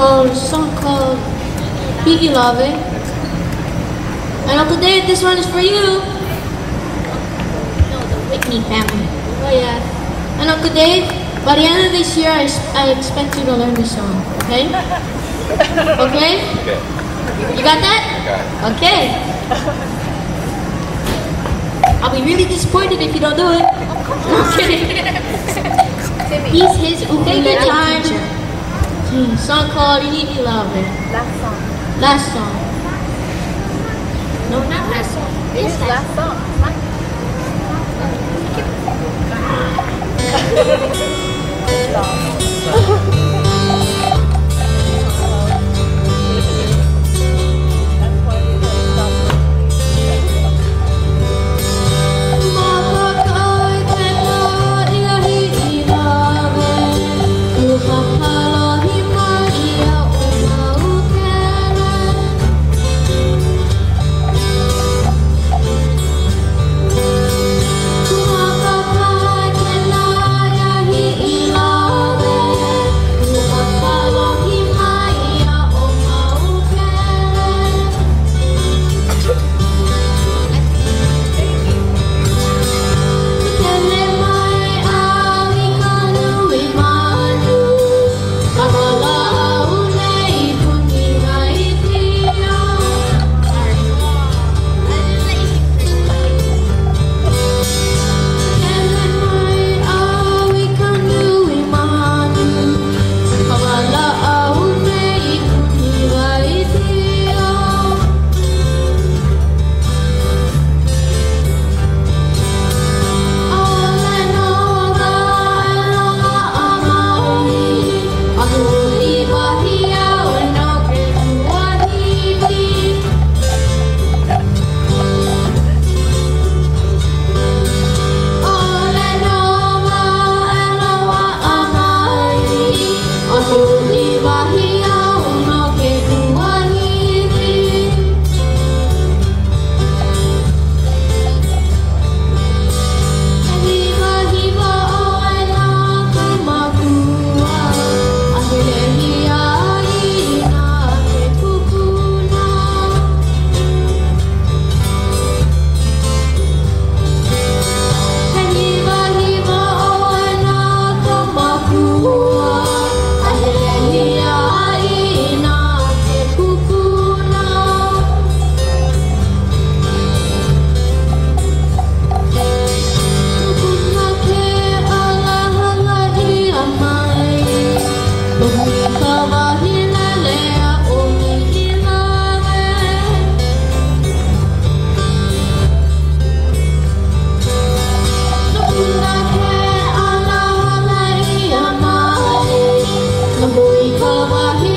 called a song called Hiilawe. And Uncle Dave, this one is for you. No, the Whitney family. Oh yeah. And Uncle Dave, by the end of this year, I, I expect you to learn this song. Okay? Okay? Okay. You got that? Okay. I'll be really disappointed if you don't do it. Okay. He's his ukulele time. Hmm, Song called Hiilawe. Last song. Last song. No, not last song. It's last song. Number Mama.